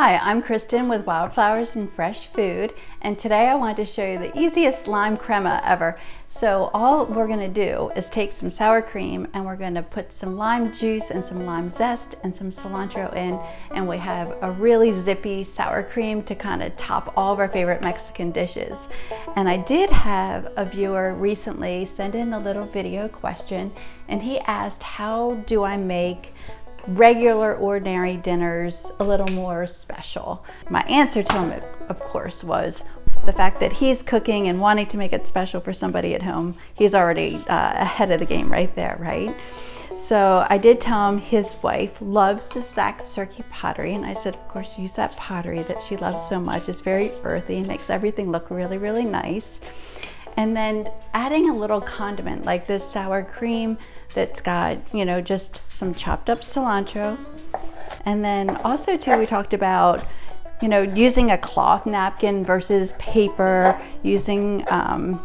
Hi, I'm Kristen with Wildflowers and Fresh Food, and today I wanted to show you the easiest lime crema ever. So all we're gonna do is take some sour cream and we're gonna put some lime juice and some lime zest and some cilantro in, and we have a really zippy sour cream to kind of top all of our favorite Mexican dishes. And I did have a viewer recently send in a little video question, and he asked, how do I make regular ordinary dinners a little more special. My answer to him, of course, was the fact that he's cooking and wanting to make it special for somebody at home. He's already uh, ahead of the game right there, right? So I did tell him his wife loves the Zach Sierke pottery, and I said, of course, use that pottery that she loves so much. It's very earthy, and makes everything look really, really nice. And then adding a little condiment like this sour cream that's got, you know, just some chopped up cilantro. And then also too, we talked about, you know, using a cloth napkin versus paper, using um,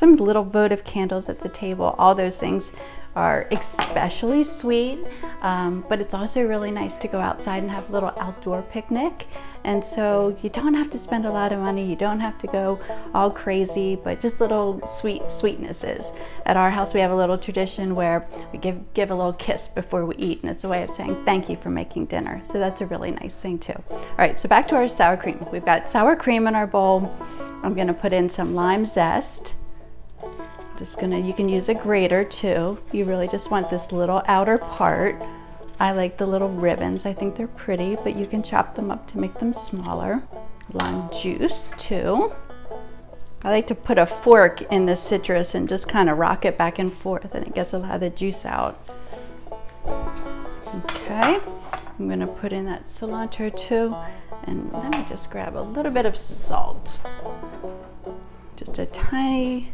some little votive candles at the table, all those things are especially sweet, um, but it's also really nice to go outside and have a little outdoor picnic. And so you don't have to spend a lot of money, you don't have to go all crazy, but just little sweet sweetnesses. At our house, we have a little tradition where we give, give a little kiss before we eat, and it's a way of saying thank you for making dinner. So that's a really nice thing too. All right, so back to our sour cream. We've got sour cream in our bowl. I'm gonna put in some lime zest just gonna, you can use a grater too. You really just want this little outer part. I like the little ribbons. I think they're pretty, but you can chop them up to make them smaller. Lime juice too. I like to put a fork in the citrus and just kind of rock it back and forth and it gets a lot of the juice out. Okay, I'm gonna put in that cilantro too. And let me just grab a little bit of salt. Just a tiny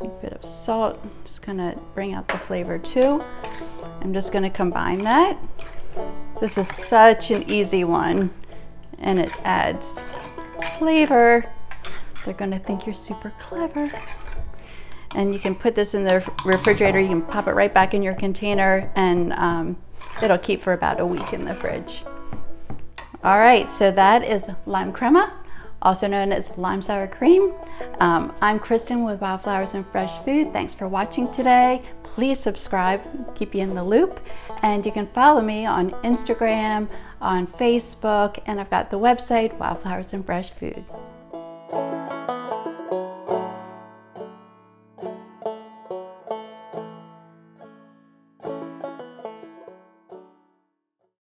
a bit of salt, just gonna bring out the flavor too. I'm just gonna combine that. This is such an easy one and it adds flavor. They're gonna think you're super clever. And you can put this in the refrigerator, you can pop it right back in your container and um, it'll keep for about a week in the fridge. All right, so that is lime crema also known as lime sour cream. Um, I'm Kristen with Wildflowers and Fresh Food. Thanks for watching today. Please subscribe, keep you in the loop. And you can follow me on Instagram, on Facebook, and I've got the website, Wildflowers and Fresh Food.